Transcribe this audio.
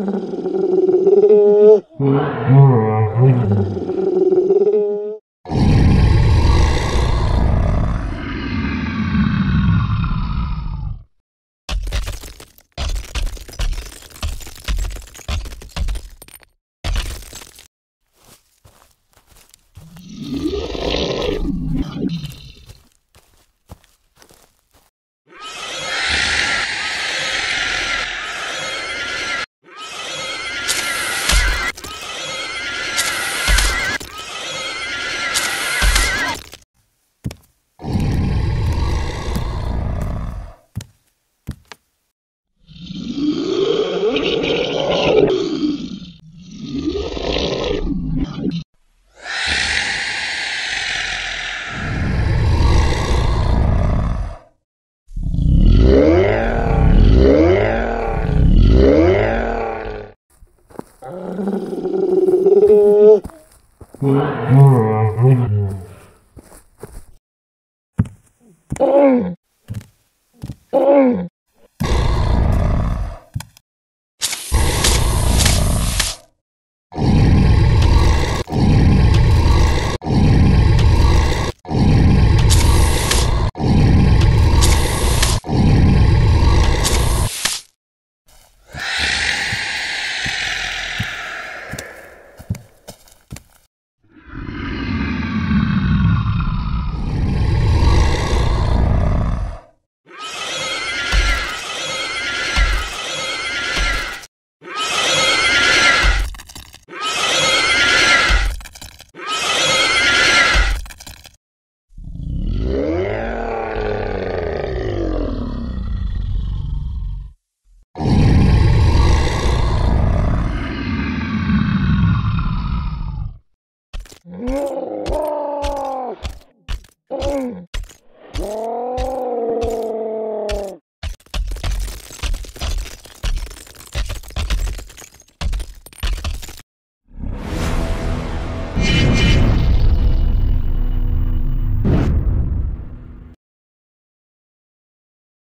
Brrrr. Oh!